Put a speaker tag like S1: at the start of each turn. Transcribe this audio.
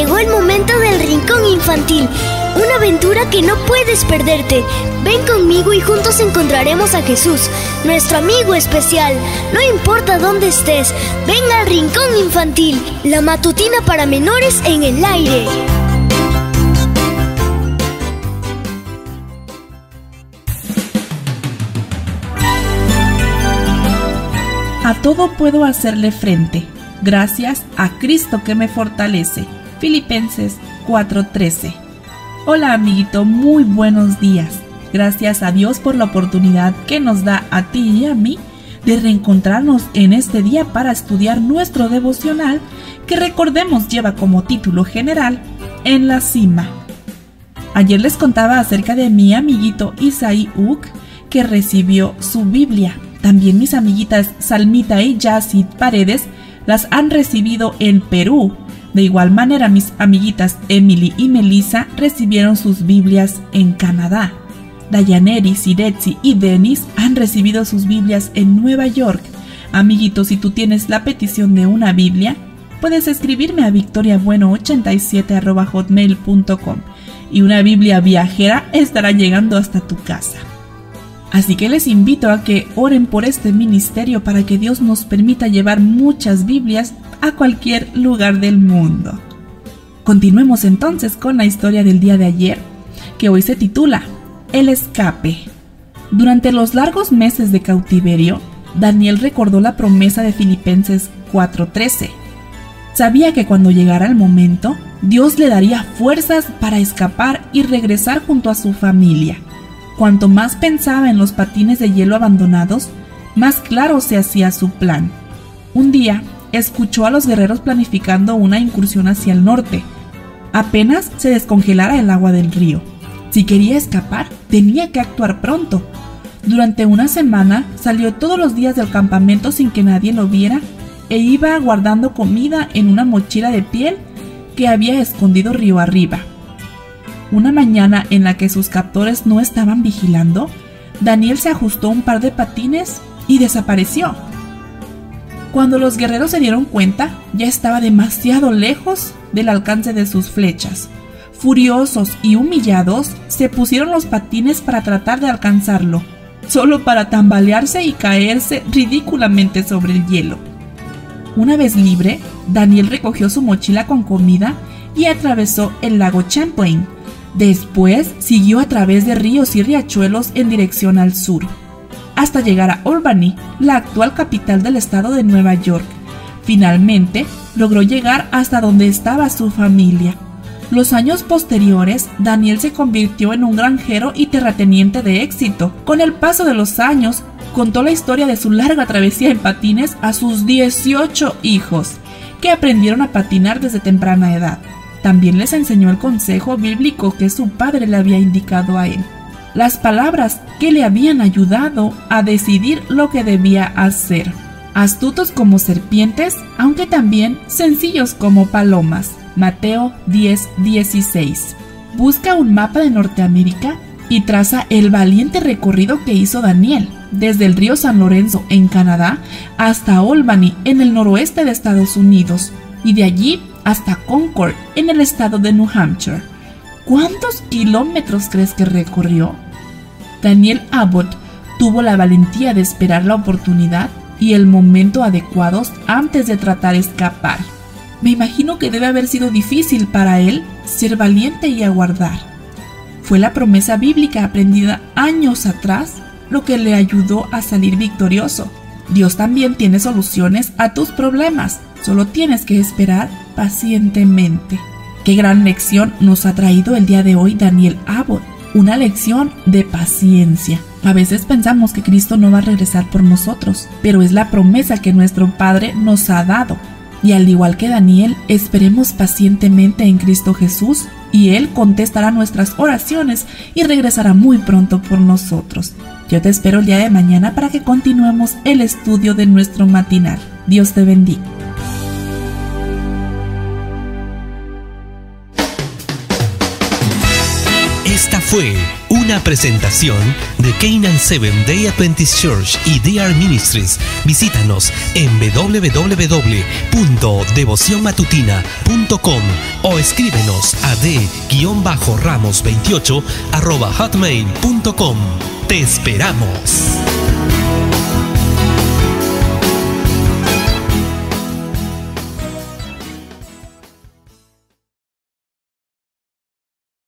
S1: Llegó el momento del Rincón Infantil, una aventura que no puedes perderte. Ven conmigo y juntos encontraremos a Jesús, nuestro amigo especial. No importa dónde estés, ven al Rincón Infantil, la matutina para menores en el aire.
S2: A todo puedo hacerle frente, gracias a Cristo que me fortalece. Filipenses 4:13. Hola amiguito, muy buenos días. Gracias a Dios por la oportunidad que nos da a ti y a mí de reencontrarnos en este día para estudiar nuestro devocional que recordemos lleva como título general En la cima. Ayer les contaba acerca de mi amiguito Isaí Uk que recibió su Biblia también mis amiguitas Salmita y Yacid Paredes las han recibido en Perú. De igual manera, mis amiguitas Emily y Melissa recibieron sus Biblias en Canadá. Dayaneri, Siretsi y Denis han recibido sus Biblias en Nueva York. Amiguitos, si tú tienes la petición de una Biblia, puedes escribirme a victoriabueno87.hotmail.com y una Biblia viajera estará llegando hasta tu casa. Así que les invito a que oren por este ministerio para que Dios nos permita llevar muchas Biblias a cualquier lugar del mundo. Continuemos entonces con la historia del día de ayer, que hoy se titula El escape. Durante los largos meses de cautiverio, Daniel recordó la promesa de Filipenses 4:13. Sabía que cuando llegara el momento, Dios le daría fuerzas para escapar y regresar junto a su familia. Cuanto más pensaba en los patines de hielo abandonados, más claro se hacía su plan. Un día, escuchó a los guerreros planificando una incursión hacia el norte. Apenas se descongelara el agua del río. Si quería escapar, tenía que actuar pronto. Durante una semana salió todos los días del campamento sin que nadie lo viera e iba guardando comida en una mochila de piel que había escondido río arriba. Una mañana en la que sus captores no estaban vigilando, Daniel se ajustó un par de patines y desapareció. Cuando los guerreros se dieron cuenta, ya estaba demasiado lejos del alcance de sus flechas. Furiosos y humillados, se pusieron los patines para tratar de alcanzarlo, solo para tambalearse y caerse ridículamente sobre el hielo. Una vez libre, Daniel recogió su mochila con comida y atravesó el lago Champlain, Después siguió a través de ríos y riachuelos en dirección al sur, hasta llegar a Albany, la actual capital del estado de Nueva York. Finalmente, logró llegar hasta donde estaba su familia. Los años posteriores, Daniel se convirtió en un granjero y terrateniente de éxito. Con el paso de los años, contó la historia de su larga travesía en patines a sus 18 hijos, que aprendieron a patinar desde temprana edad. También les enseñó el consejo bíblico que su padre le había indicado a él, las palabras que le habían ayudado a decidir lo que debía hacer. Astutos como serpientes, aunque también sencillos como palomas. Mateo 10:16. Busca un mapa de Norteamérica y traza el valiente recorrido que hizo Daniel, desde el río San Lorenzo en Canadá hasta Albany en el noroeste de Estados Unidos, y de allí hasta Concord, en el estado de New Hampshire. ¿Cuántos kilómetros crees que recorrió? Daniel Abbott tuvo la valentía de esperar la oportunidad y el momento adecuados antes de tratar de escapar. Me imagino que debe haber sido difícil para él ser valiente y aguardar. Fue la promesa bíblica aprendida años atrás lo que le ayudó a salir victorioso. Dios también tiene soluciones a tus problemas, solo tienes que esperar pacientemente. Qué gran lección nos ha traído el día de hoy Daniel Abbott. Una lección de paciencia. A veces pensamos que Cristo no va a regresar por nosotros, pero es la promesa que nuestro Padre nos ha dado. Y al igual que Daniel, esperemos pacientemente en Cristo Jesús y Él contestará nuestras oraciones y regresará muy pronto por nosotros. Yo te espero el día de mañana para que continuemos el estudio de nuestro matinal. Dios te bendiga.
S3: Esta fue una presentación de Canaan Seven Day Adventist Church y DR Ministries. Visítanos en www.devocionmatutina.com o escríbenos a d-ramos28 hotmail.com. Te esperamos.